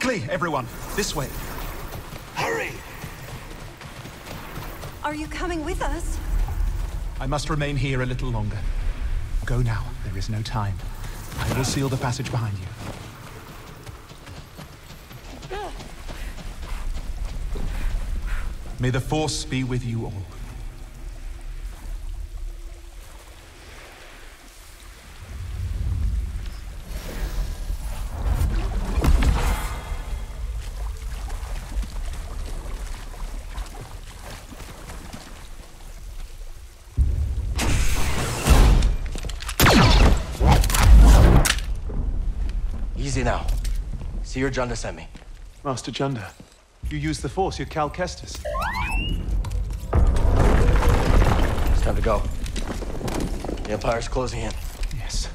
Quickly, everyone! This way. Hurry! Are you coming with us? I must remain here a little longer. Go now. There is no time. I will seal the passage behind you. May the Force be with you all. Easy now. Cere Junda sent me. Master Junda, you use the Force, you're Cal Kestis. It's time to go. The Empire's closing in. Yes.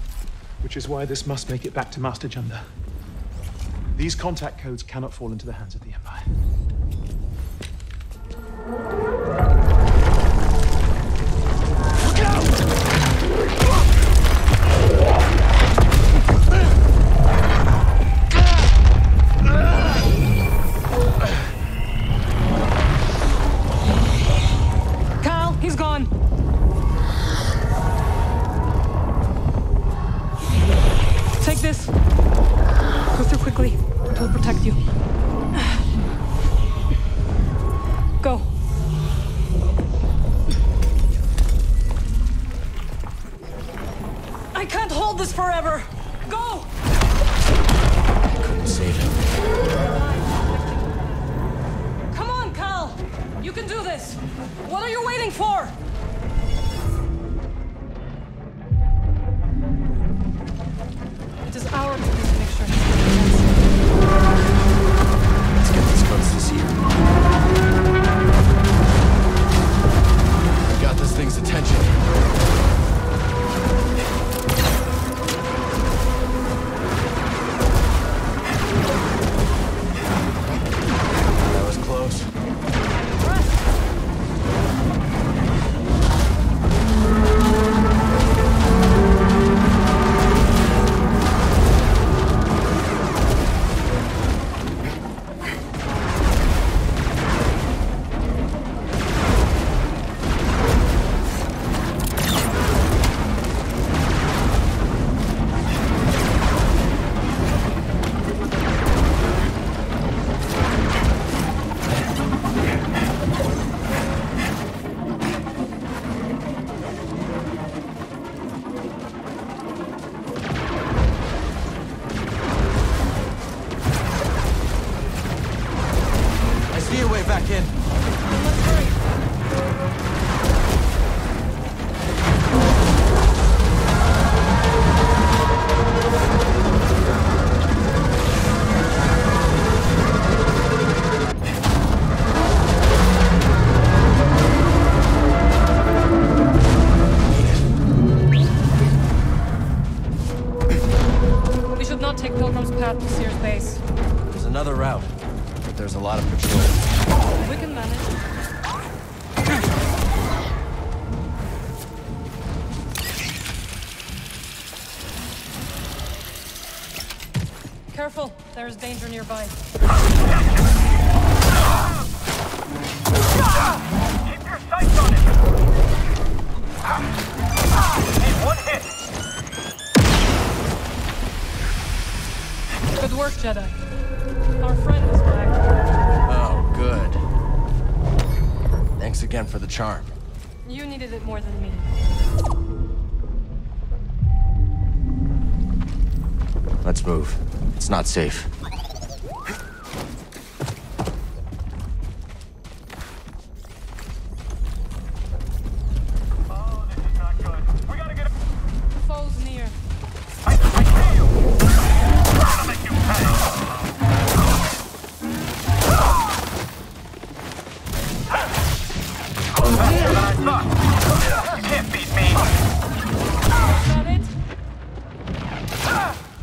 Which is why this must make it back to Master Junda. These contact codes cannot fall into the hands of the Empire. Hold this forever. Go! Couldn't save him. Come on, Kyle. You can do this. What are you waiting for? Path to Sears Base. There's another route, but there's a lot of patrol. We can manage. Careful, there is danger nearby. Thanks again for the charm. You needed it more than me. Let's move. It's not safe.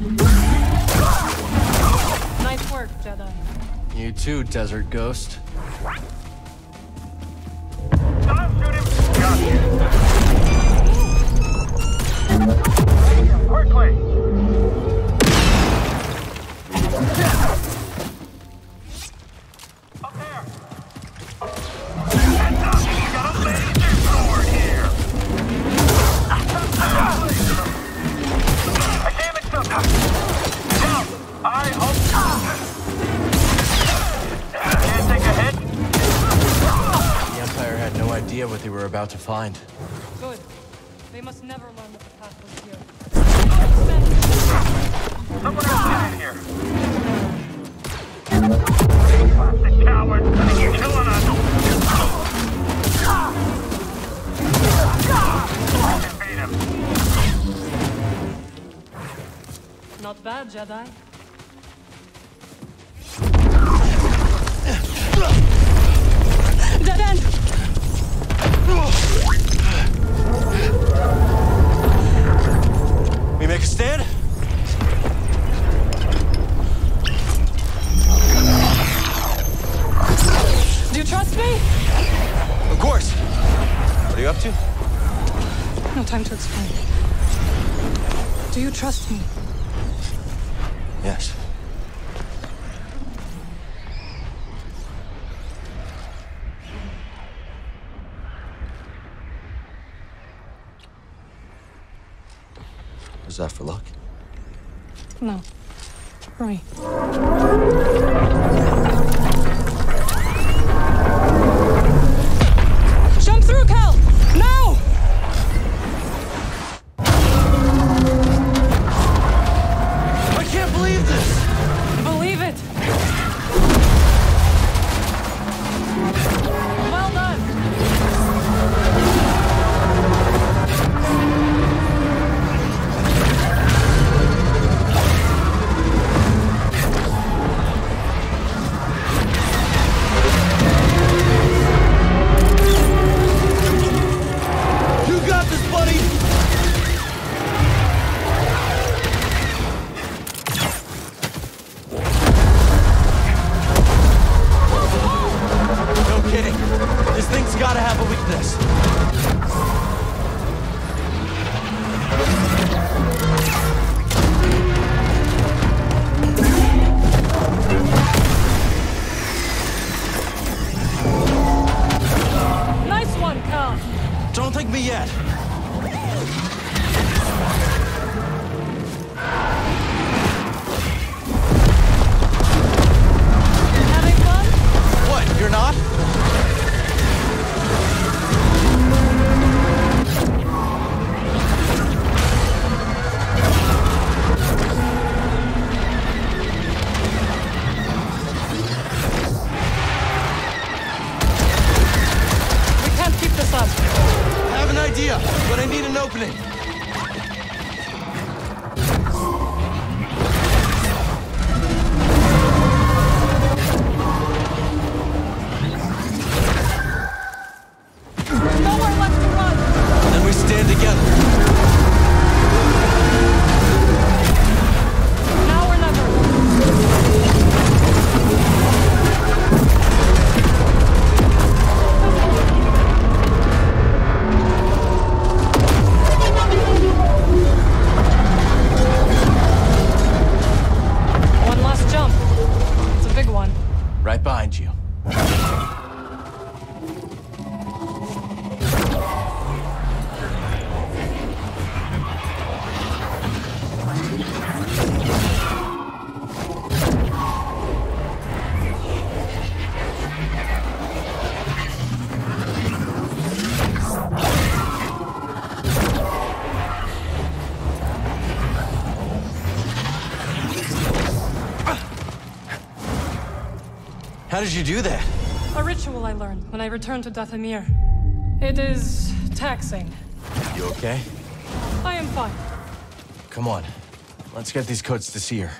Nice work, Jedi. You too, Desert Ghost. Don't shoot him. Got you. Quickly! What they were about to find. Good. They must never learn that the path was here. Here. You're killing us. Not bad, Jedi. Trust me? Yes. Was that for luck? No. Right. Jump opening. How did you do that? A ritual I learned when I returned to Dathomir. It is taxing. You okay? I am fine. Come on. Let's get these coats to Cere.